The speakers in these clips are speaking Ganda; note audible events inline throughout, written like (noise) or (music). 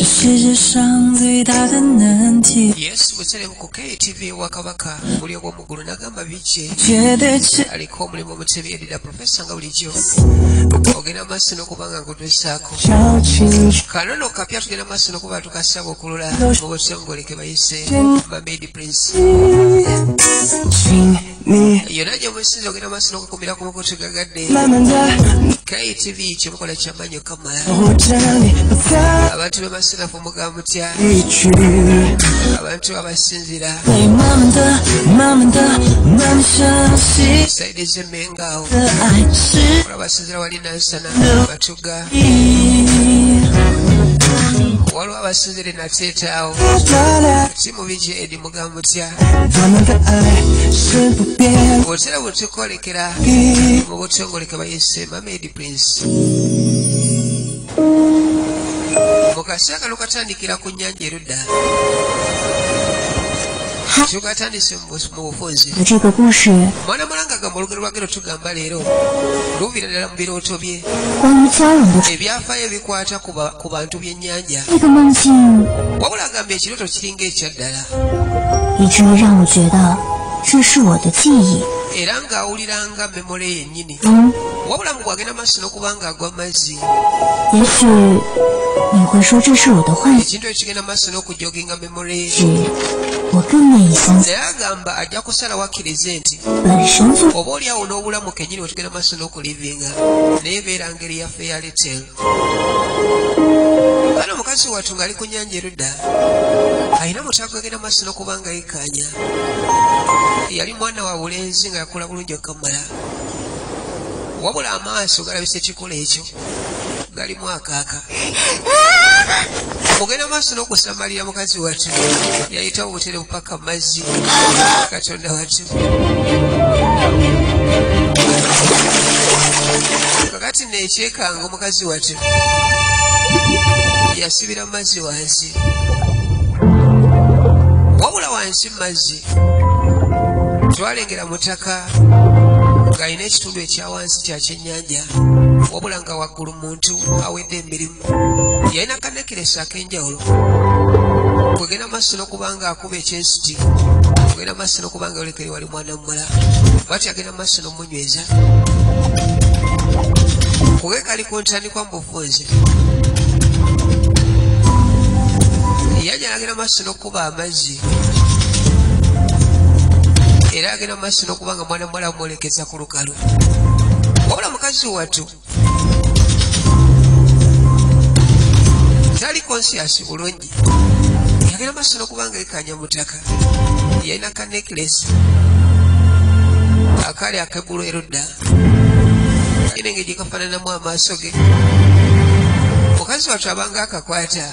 这世界上最大的难题， yesu bwe kyali ku ktv ewa kabaka buli ogw'omuggulu n'agamba biki 绝对是 aliko omulimu omutereerera profesa nga bulijjo ogenda maaso n'okuba nga ngutuusaako 小情绪。 kano no kapya tugenda maaso n'okuba tukasaba okulula mu butongole ke bayise mamedi prince 请你 yonna gyemusinza ogenda maaso n'okukumira ku mukutu gagadde kitv kyemukola kyamanyi okamala abantu bemasirafu muga mutya abantu abasinzira saidi ezemmengaawo olwabasinzira wali nansana batuga waliwo abasizire nateetaawo si mubi ki edi mugambo tya otera bwe tukolekera mu butongoleka bayese mama edi prince. Mu kaseeka lukatandikira ku nnyanja erudda. 那这个故事，关于交往的这个梦境，以至于让我觉得这是我的记忆。嗯，也许你会说这是我的幻想。naye agamba ajja kusalawo akkirize nti oba oliawo n'obulamu kenyini wetugenda maaso n'okulivinga naye ebeera ngeri yaffe ya letel bano omukazi wattu ng'ali ku nnyanja erudda alina mutaago agenda maaso n'okubanga yekkaanya. Yali mwana wa bulenzi ng'akula bulungi okukamala wabula amaaso galabisa ekikula ekyo galimu akaaka (laughs) ogenda maaso n'okusamalira mukazi wattu yayitawo obuterebu paka mazzi katonda wattu. Kakati neekyekanga omukazi wattu yasibira mazzi wansi. Wabula wansi mu mazzi twalengera mutaka ng'alina ekitundu ekya wansi kya kyennyanja wabula nga waggulu muntu awedde emirimu yalina kanekiresi ak'enjawulo kwegenda maaso n'okuba nga akuba ekyensuti kugenda maaso n'okuba nga olekeri wali mwana mumala bwati agenda maaso n'omunyweza. Kuge kali ku ntandikwa mu bufunze. Yajja n'agenda maaso n'okuba amazzi era agenda maaso n'okuba nga mwana muwala amwolekeza ku lukalu. Wabula mukazi wattu tali conscious bulungi. Yagenda maaso n'okuba nga yekanya mutaka yalina ka necklace akali akegulu erudda. Kalina engeri gyekafaananamu amaaso ge. Mukazi wattu abanga akakwata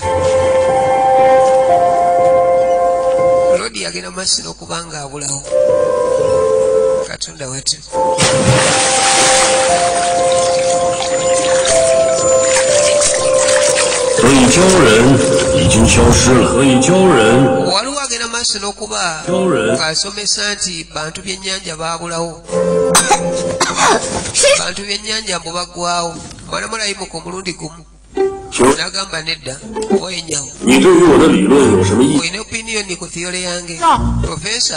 lodi yagenda mu maaso n'okuba ng'abulawo katonda wetu waliwo agenda mu maaso n'okuba ng'asomesa nti bantu byennyanja baabulawo. Bantu byennyanja mbu baggwawo mwana mulayimuka omulundi gumu. 你对于我的理论有什么意见？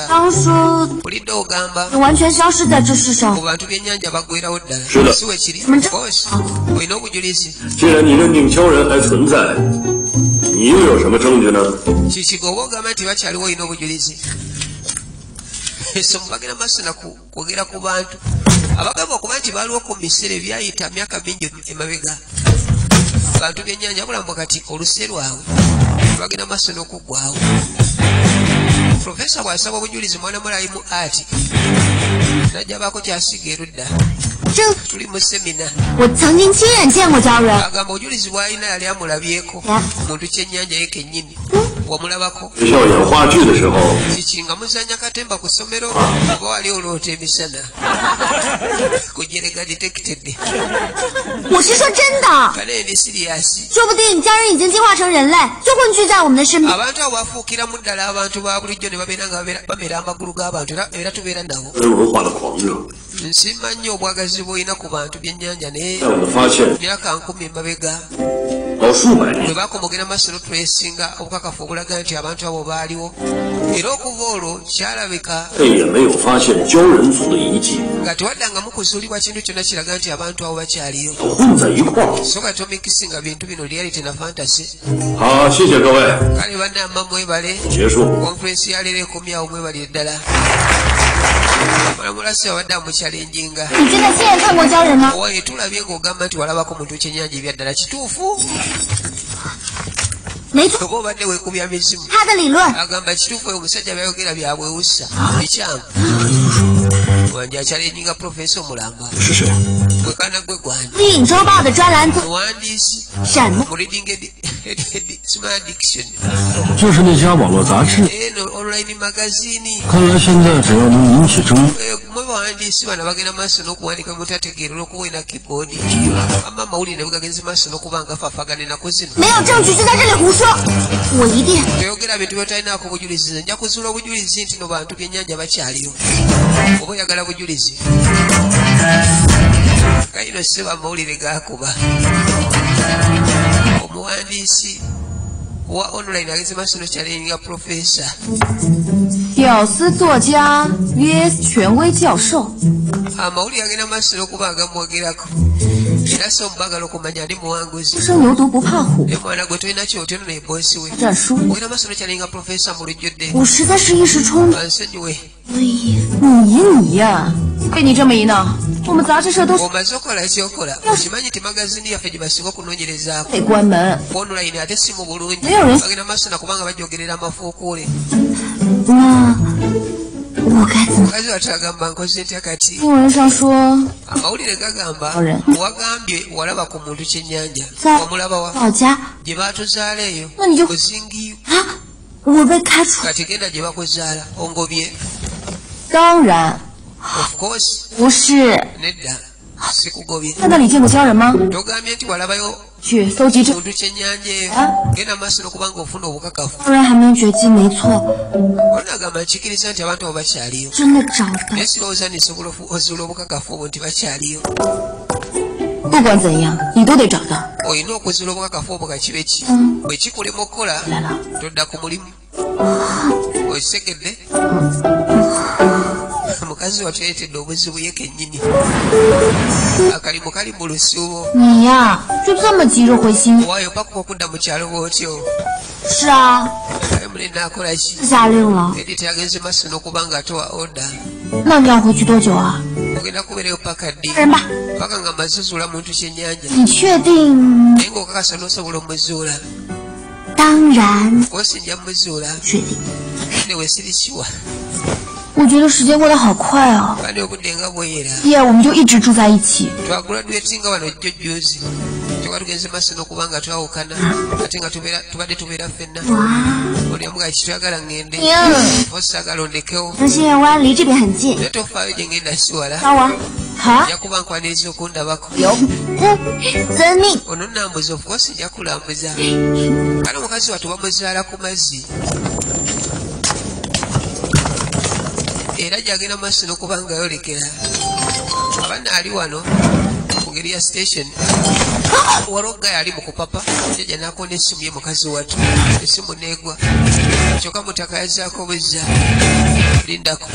当初你完全消失在这世上。是的。怎么？既然你的领敲人还存在，你又有什么证据呢？七七哥，我刚买几把枪，我一弄不。什么把给他？Bantu byennyanja bulambwa kati oluse lwabwe bagenda maaso n'okuggwawo profesa bw'asaba obujulizi mwana mulayimu ati najja baako kyasiga erudda 我曾经亲眼见过鲛人。嗯，我是，演话剧的时候，我，说，(laughs) 是说真的。说不定鲛人已经进化成人类，就混居在我们的身边。阿，我父亲他，狂热。Nsiima nnyo obwagazi buzibu olina ku bantu byennyanja naye 在我的发现 myaka nkumi emabega 到数百 bwe，bakomogera masiro twesinga obukakafu obulaga nti abantu abo baaliwo era okuva olwo kyalabika nga tewaddangamu kuzuulibwa kintu kyonna kiraga nti abantu abo bakyaliyo. So nga tomikisi nga bintu bino reality na fantasi kale banaama mwebale. Konferensi yaleero ekomyawo mwebalire ddala. Malamulasi abadde amuchalenjinga. Oye tulabye ng'ogamba nti walabako muntu kyenyanja ebyaddala kituufu. Oba obadde weekubya mizimu agamba kituufu oyo omusajja byayogera byabwewussa bikyamu 家木兰？是谁？我管。电影周报的专栏作。什？mu reading edi- edi- edi- smart diction 就是那家网络杂志。 eno online magazini 看来现在只要能引起争议， Eh, mwe bawandiisi bano bagenda maaso n'okuwandika mutategeera olw'okuba olina kiboodi ama amawulire bwegagenze maaso n'okuba nga faafagana ennaku zino 没有证据就在这里胡说，我一定 toyogera bintu byotalinaako bujulizi nze nja kuzuula obujulizi nti no bantu byennyanja bakyaliyo oba oyagala bujulizi kayino seba amawulire gakuba visi wa ono lai nagi zima sono chari inga professa 屌丝作家 vs 权威教授 ama uli agina masu no kubaga mwagirako 初生牛犊不怕虎。战书。我实在是一时冲。陆爷，陆爷你呀、啊。被你这么一闹，我们杂志社都我们。要是你，得把过来，关门。我来一，没有人。们，那恐我们。我该怎么？新闻上说。好人，我，我来把。我们来把我老家。你出？那你就啊？我被开除。当然。Of course. 不是。Neda. 难道你见过鲛人吗？去搜集这啊！鲛人还没有绝迹，没错。真的找到。不管怎样，你都得找到。嗯，来了。啊啊啊啊啊啊 (laughs) mukazi watuleetedde obuzibu ye kennyini akalimu kali mu lusuubo waayo pakuba okudda mu kyalo bwotyo. Naye munene akola ki? Edi teyagenze maaso n'okuba nga atowa oda ogenda kubeerayo paka ddi? Paka nga maze ozuula muntu kyennyanja naye ng'okakasa n'osobola omuzuula kuba sinja muzuula newe sirisiwa 我觉得时间过得好快啊！爹、啊我们就一直住在一起。娘，杨新月湾离这边很近。那我好。有，嗯，命。Era gyagenda maaso n'okuba nga yolekera. Abaana ali wano ku ngeri ya station walogga yali mu kupapa jajja n'akonda essimu ye mukazi watu essimu neegwa kyokka mutaka yazzaako buzza lindako.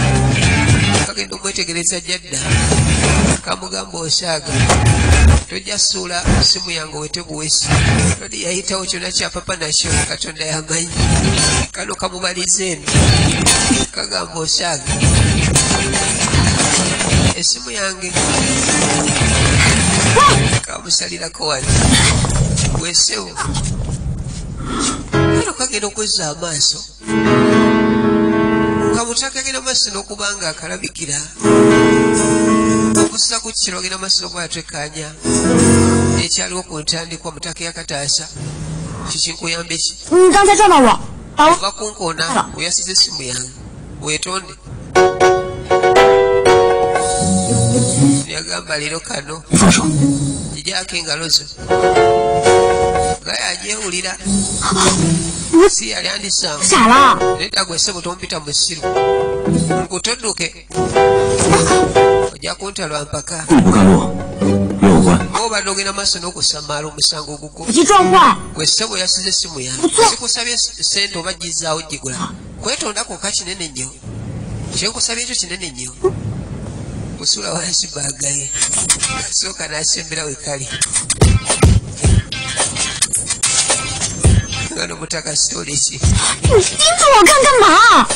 Kagenda omwetegereza jadda kamugamba osaaga. Tojja suula simu yange wetebuwesi todi yayitawo kyonna kyapapa nakyo katonda yamanyi. Kano kamubaliza eno kagamba osaaga. Esimu yange kamusalirako wano wesewo kano kagenda okwezza amaaso? Kamutaka agenda maaso n'okuba nga akalabikira omusaku kino ogenda maaso bwatwekkaanya ekyaliwo ku ntandikwa mutaka yakataasa kikinkuyamba eki ova kunkoona oyasiza essimu yange. Weetonde. Yagamba leero kano jijako engalo zo. Gaye agyewulira si yali andisangu nedagwese butompita mu ssiru. Nkutodduke yakuntala mpaka. Obukalo lwoba obadde ogenda maaso n'okusamala omusango gugwo ekitombwa gwe ssebo yasize essimu yange. Sikusabye sente oba gizaawo gigula kwetondakokka kinene nnyo. Kyenkusabye ekyo kinene nnyo. Kusula wansi baagaye. Sooka n'asembera wekali. Gano mutaka sitoleki nzoogangama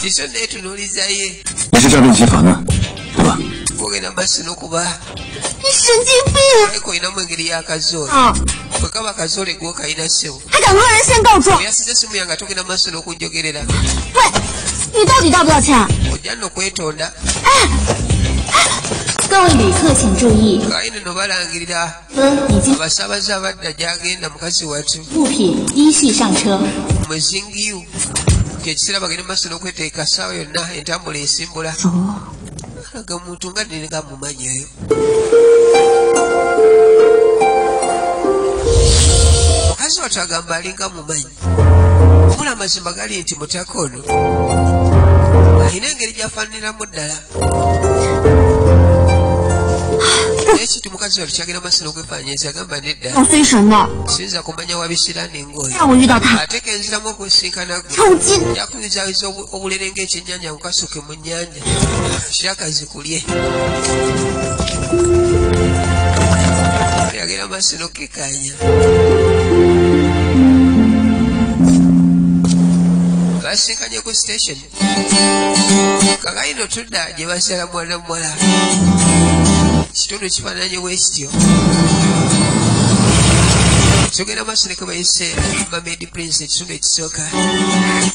ekyo neetunuulizaye ekyo kyalo kifana oba. kuboga na basi nukuba ni shingibia kwa ina mwengiria kazori kwa kama kazori kwa kaina simu hata mwere senga ujua kwa yasi simu yanga toki na masu nukunjo girela we ni dati dati wacha ujano kweto onda 各位旅客请注意，分已经。物品依序上车。走，alaga omuntu nga nenega mumanyi oyo mukazi wattu agamba alinga mumanyi omula amazimba gali nti mutaka ono alina engeri gyafaaniramu ddala nekiti mukazi waffe kyagenda masiro okwefaananyiriza agamba nedda. Siyinza kumanya wa bisiraani ng'oyoate kenziramu okwesinkanayakuyizayiza obulere ng'ekyennyanja nkukasuke mu nnyanja. Kirakazi kulye yagenda maaso n'okkikkaanya basinkanye ku station. Kakayino tudda gye basyala mwana muwala. kitundu ekifaananye bwe kityo. Tugenda maaso ne kabayiseera mamedi prince ekitundu ekisooka.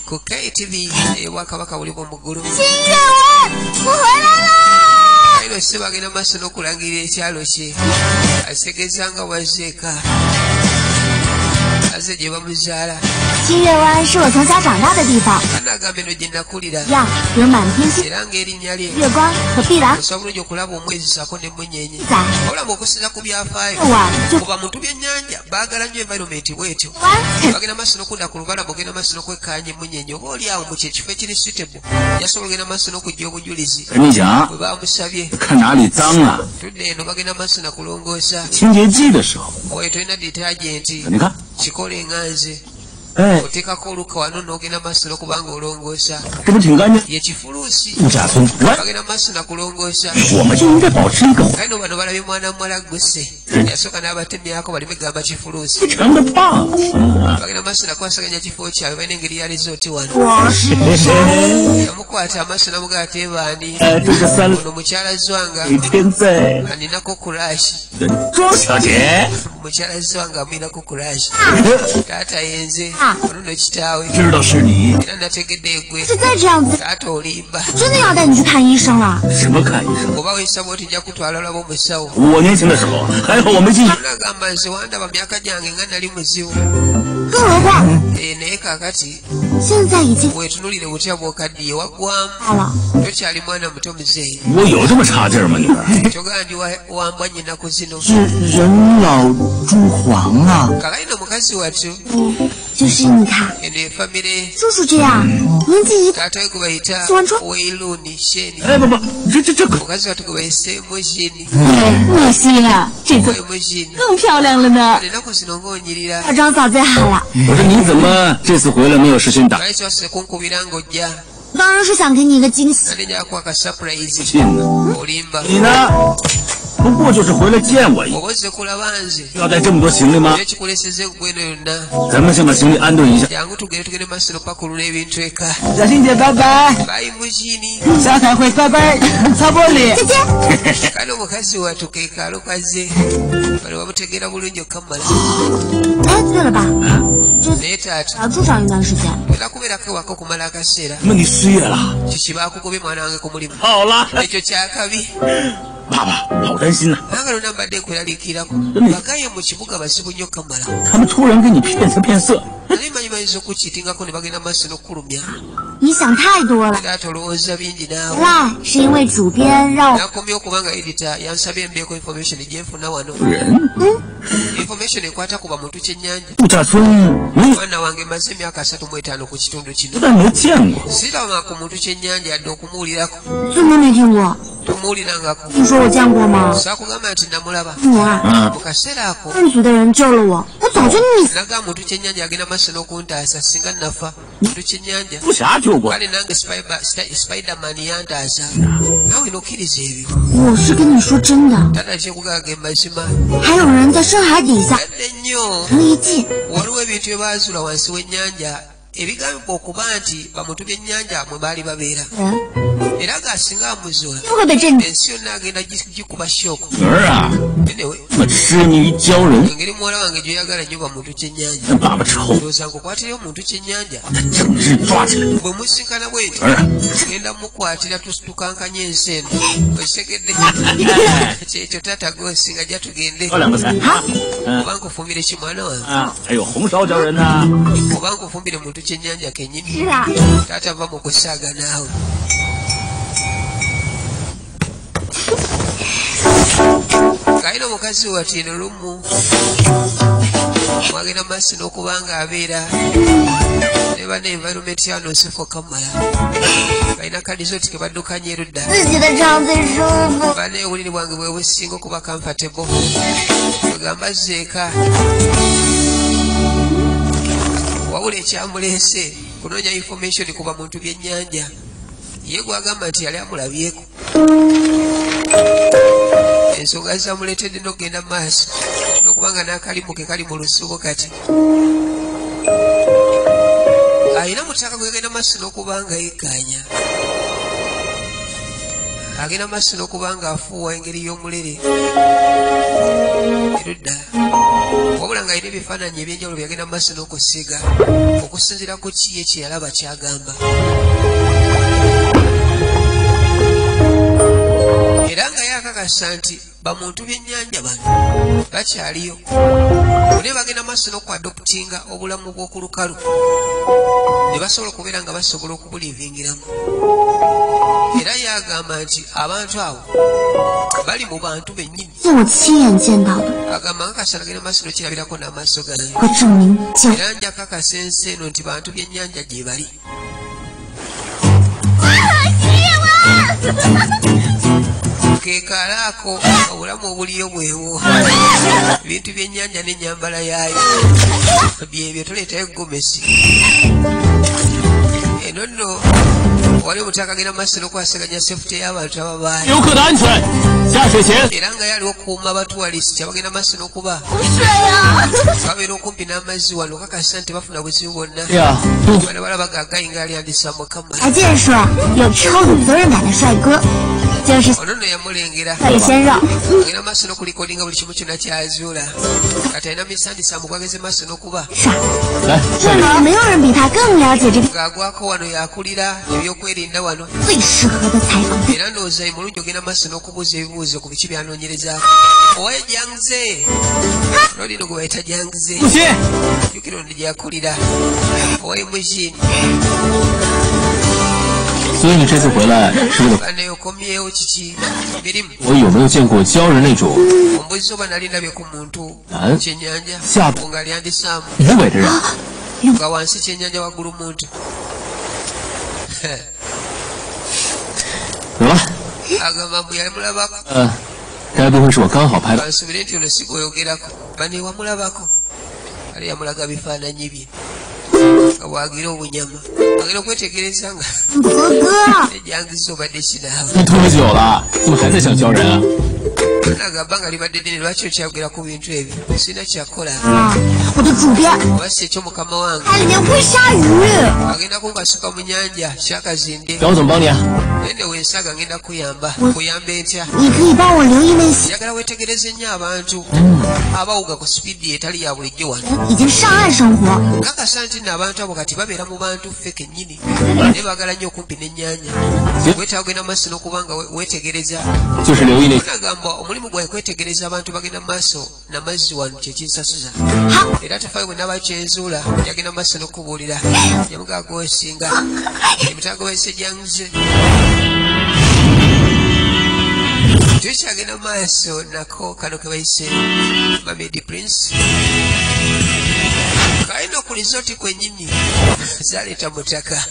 Ku ktv ey'obwakabaka bulimu omugulu ino si bagenda maaso n'okulangirira ekyalo kye. Ategeeza nga wazeeka 七月湾是我从小长大的地方。呀，有满天星、月光和碧蓝。咋？我讲就我，(laughs) 看哪里脏啊？清洁剂的时候，你看。Kikola enganze 哎，oteekako oluka wano n'ogenda maaso n'okubanga olongoosa. Yekifuluusi bagenda maaso nakulongoosa kaino bano balabye mwana muwala gwese yasooka n'abatemyako balime gamba kifuluusi bagenda maaso nakwasaganya kifo kyabwe balina engeri ya rizooti wano. Yamukwata amaaso namugaa ateebaani ono mukyala zwanga. Aninako kulashi mukyala zwanga amwinako kulashi taata yenze. 知道是你。现在这样子，真的要带你去看医生了。什么看医生？我，年轻的时候，还好我没近视，更何况，现在已经。我，了。我有这么差劲吗？女儿？是人老珠黄啊。就是你看，就是这样，年纪一，晚春，哎，不不，这这这个，哎，恶心啊，这次更漂亮了呢，化妆早最好了，我说你怎么这次回来没有事先打，当然是想给你一个惊喜，你呢？不过就是回来见我一下。要带这么多行李吗？咱们先把行李安顿一下。小心姐，拜拜。小彩会，拜拜。擦玻璃。(laughs) 姐姐。哎，对了吧？啊、就是要住上一段时间。那你失业了？好了。ekyo kyakabi 爸爸，好担心呐、 nanga lona mbadde nkweraliikirako bagaye mu kibuga basibu nnyo kamala 他们突然给你骗财骗色， naye manyi bayinza okukitingako ne bagenda maaso n'okkulumya 你想太多了。 era ate olowooza bingi 原 naawe 来是因为主编让我 nakomye okubanga edita yansabye mbeeko information gyenfuna wano 人 information ekwata ku bamuntu kyennyanja 度假村没有， mwana wange maze emyaka asatu mu etaano ku kitundu 不 kino 但没见过， siraba ku muntu kyennyanja yadde okumuwulirako 你说我见过吗？母啊，汉族的人救了我，我早就死。不瞎救。救过。我是跟你说真的，还有人在深海底下推进。我，era ng'asinga amuzuula 就会被震住。 ensi yonna agenda gi- gikuba shooko 女儿啊， Anyway, 这么痴迷于鲛人， engeri muwala wange gyoyagala nnyo bamuntu kyennyanja 跟爸爸仇， ndowooza nkukwatireyo omuntu kyennyanja 整日抓起来。 bwe musinkana bweti 儿啊， genda mukwatira tus- tukankanye ensi eno okitegedde kyekyo taata gosinga jja tugende 挑两个菜啊，嗯 oba nkufumbire ki mwana wange 啊，还有红烧鲛人呐、 oba nkufumbire muntu kyennyanja kennyini 是啊， taata va mu alina omukazi watiino lumu. Mwagenda maaso n'okubanga abeera. Neba ne environment yano osefo kamala balina kadizoti ke baddukanye erudda banaye obuliri bwange bwe businga okuba comfortable. Ogamba zeeka wabula ekyamuleese kunoonya information kuba muntu byennyanja. Ye gwagamba nti yali amulabyeko. Ensonga zamuleetedde n'okugenda mu maaso n'okuba nga n'akalimu ke kali mu lusubo kati. Alina mutaka gwegenda maaso n'okuba nga yekkanya agenda maaso n'okuba nga afuuwa engeri y'omulere. Erudda wabula nga alina ebifaananyi ebyenjawulo byagenda maaso n'okusiiga okusinziira ku kiye kye yalaba kyagamba era nga yakakasa nti bamuntu byennyanja bano bakyaliyo. Bune bagenda maaso n'okwadoputinga obulamu bw'okulukalu ne basobola okubeera nga basobola okubulivingiramu era yagamba nti abantu abo bali mu bantu bennyini. Agamba kakasa nagenda maaso n'okirabirako n'amaaso gange. Era njakakasa ensi eno nti bantu byennyanja gye bali. keekaala ako obulamu obuliyo bwebwo ebintu byennyanja n'ennyambala yaayo. Byebyo toleetayo gomesi eno eh, nno wali omutaka agenda mu masiro okwasaganya sefuti y'abantu ababaayo era nga yaliwo okukuuma abatuwalisi kyabagenda masiro okuba babeera okumpi n'amazzi wano okakasa nti bafuna buzibu bwonna. Bana balaba gagayi nga alyandisa mukama. 就是 ono nno yamulengera ngera maaso n'okulikodinga buli kimu kyonna kyazuula. Kati alina misandisa mukwageze maaso n'okuba. Ng'agwako wano yakulira ebyokwerinda wano. Era ndowooza mulungi ogenda maaso n'okubuuza ebibuuzo ku biki byanoonyerezaako owaye janguze nolino gwe bayita janguze jukira ono gyeyakulira owaye mujini 所以你这次回来是为了？我有没有见过鲛人那种男下鱼尾的人？啊、得了，嗯、呃，该不会是我刚好拍的？bansubire nti ono sigweyogerako bane wamulabako ali yamulaga bifaananyi bye nga bwagira obunyama agenda okwetegereza nga 泽哥， ejangiza obadde kinaawe 都多久了？怎么还在想鲛人啊？ nagamba nga libadde ddene lwaki okyayogera ku bintu ebyo sirina kyakola 啊，我的主编， oba si ekyo mukama wange 它里面会鲨鱼。 agenda kunkasuka mu nyanja kyakazinde 找我怎么帮 你可以帮我留意那些已经上岸生活。就是留一份。好 Yeah. tukyagenda mu maaso nako kano ke bayise mamedi prince. Kaino kalina okulizooti kwennyini (laughs) zaleeta mutaka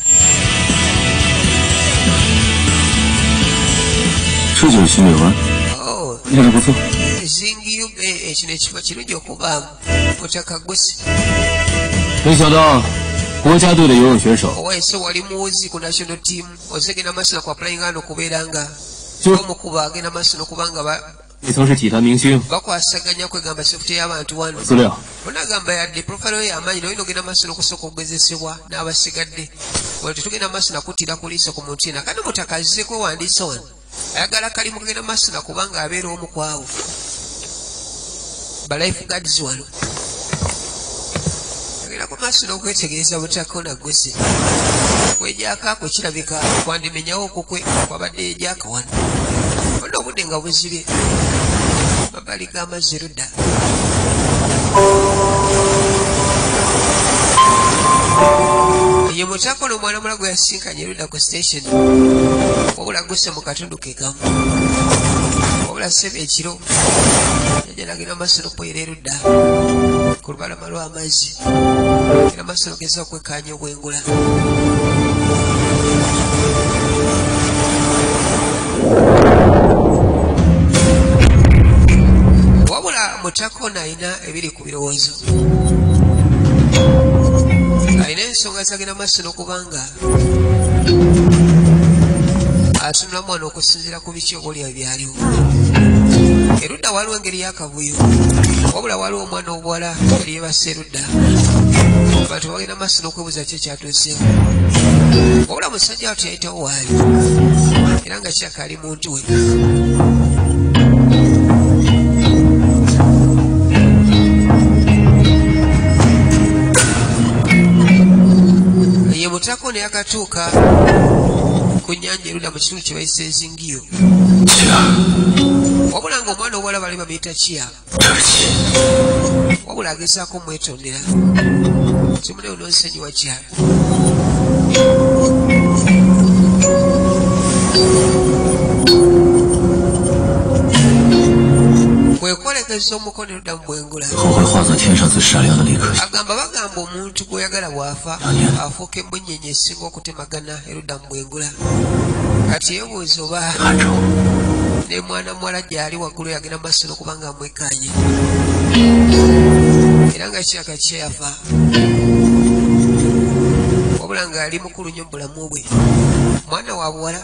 ezingiyu oh. ekino eh, eh, ekifo kirungi okubaamu mutaka gusi owaise wali muwuzi ku national team ozegenda maaso naku applyingano okubeera nga Sure. omukuba agenda maaso n'okubanga ba- 也曾是体坛明星。 bakwasaganya kwegamba sefuti y'abantu wano 资料 onagamba yadde profile yo yamaanyi naye nogenda maaso n'okusooka okugezesebwa n'abasigadde wano tetugenda maaso nakuttira ku liiso ku muntu yena kandi mutaka azze kwewandiisa wano ayagala kalimu kagenda maaso nakubanga abeera omu ku abo balife guards wano agenda ku maaso n'okwetegereza butaka onagwese kwejakaako kirabika kwandimenyawo okukwe kwabadde ejaka wano ona obudde nga buzibye mabbali g'amazzi erudda ye mutako n'omwana mula gwe yasinkanye erudda ku station wabula gusse mu katundu ke kamu wabula sebe ekiro yajja nagenda maaso n'okwera erudda ku lubalama lw'amazzi. Era maaso nogeza okwekkaanya obwengula wabula mutako n'alina ebiri ku birowoozo. Alina ensonga zagenda maaso n'okubanga atunula mwana okusinziira ku biki obaolyawo byaliwo. Erudda waliwo engeri y'akavuyo wabula waliwo omwana obuwala yali yebasa erudda. Abantu bagenda maaso n'okwebuuza ki ekyatuuseeko wabula musajja watu yayitawo waali era nga kyakaali muntu we ne yakatuuka ku nnyanja erudda mu kitundu kye bayisa ezingiyo. Wabula nga omwana obuwala bali bamuyita kiya wabula agezaako mwetondera. Simuneyo nonsonyiwa kyala bw'ekwolekeza omukono eddamu bwengula. Agamba bagamba omuntu gw'oyagala bw'afa afuuka embwenyenyi esinga okutemagana eruddamu bwengula. Kati yebuuza oba ne mwana muwala gy'ali waggulu yagenda mu masiro kubanga amwekkaanye. Era nga kyaka kyeyafa. Wabula ng'ali mukulu nnyo mu bulamu bwe. Mwana wa buwala.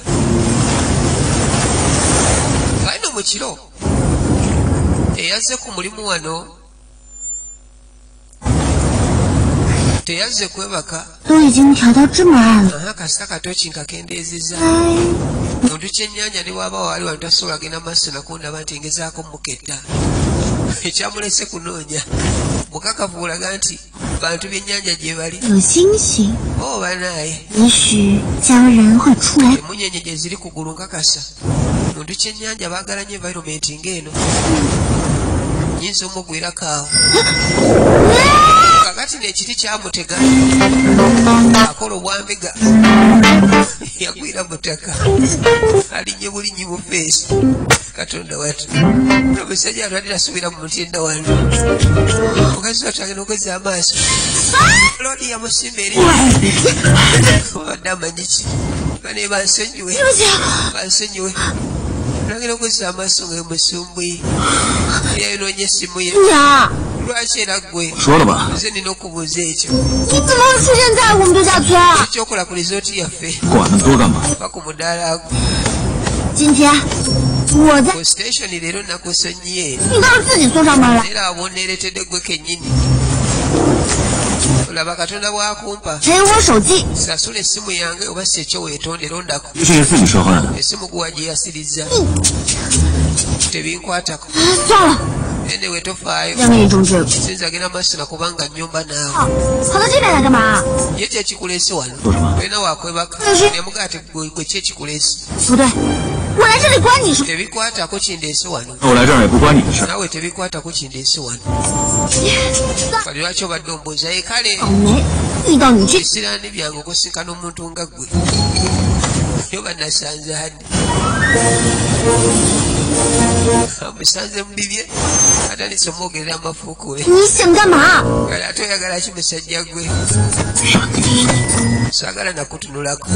Alina omukiro eyazze ku mulimu wano. Teyazze kwebaka. Kasita katoki nkakendeezezza muntu kyennyanja ne waaba waali wano tasobola agenda maaso nakundaba nti ngezaako muketta ekyamulese kunoonya. Bukakafu bulaga nti bantu byennyanja gye bali. Oba naaye emunyenye gye ziri kugulu nkakasa. Muntu kyennyanja baagalanye environment ng'eno. Nyinza omugwirako awo. Kakati n'ekiti kyamutega. Akola obwambega. Yagwira mu ttaka alinnye bulinyi mu feesi. Katonda watu omusajja atwadde tasubira mu muti enda wano mukazi watu agenda okweza amaaso. Loodi yamusimba eri. Obadde amanyi ki? Bane bansonyiwe Orang itu sama sungguh mesumbi. 我在。你倒是自己送上门来。laba katonda bw'akumpa. Sasula essimu yange oba si ekyo weetonde londako essimu guwa gye yasirizza tebinkwatako. Ende wetofaayo sinza genda maaso nakubanga nnyumba naawe. Ye kyekikuleese wano. Olina wakwebaka nemugaa tegwe kyekikuleese gwe ki ekikuleese 不对，我来这里关你什么？ tebikwatako kindeese wano 那我来这儿也不关你的事儿。 naawe tebikwatako kindeese wano 三 kali lwaki obadde ombuuza ye kale 倒霉，遇到你这 ebisiraani byange okusinkana omuntu nga ggwe yo bannasanze hadde amusanze mu bibye atandise omwogerera amafuukule 你想干嘛？ kale ate oyagala ki musajja gwe 上帝， saagala nakutunulako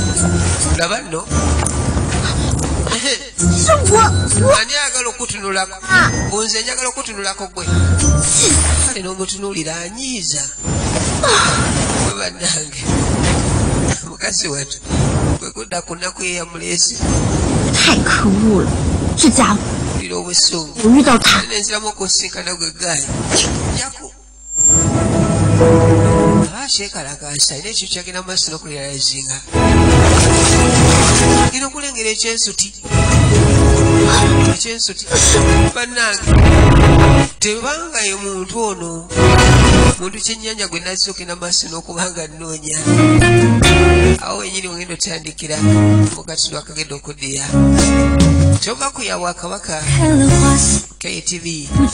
laba nno 是我，我 ani ayagala okutunulako? Nze njagala okutunulako gwe. Kale n'omutunuulira anyiiza. Gwe bannange. Mukazi watu gwe kudda ku nnaku eyamuleese lira obwesungu nenziramu okusinkana gwe eggaali jako kyekalakasa ah, era ekyo kyagenda mu maaso n'okulirayizinga gina okulengera ekyensuti. ekyensuti bannange tebanga ye muntu ono muntu kyennyanja gwe nazza okena maaso n'okubanga nnoonya. Awo wenyini ogenda otandikira mu katulu akagenda okuddiya. Tova kuya bwakabaka ktv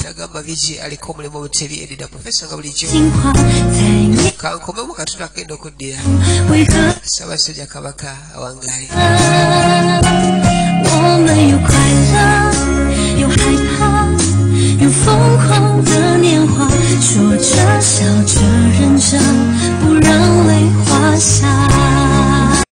nagamba biki aliko omulimu obuteri erida profesa nga bulijjo kankome mu katulu akagenda okuddira ssaabasajja kabaka awangaali 用疯狂的年华说着笑着认真不让泪滑下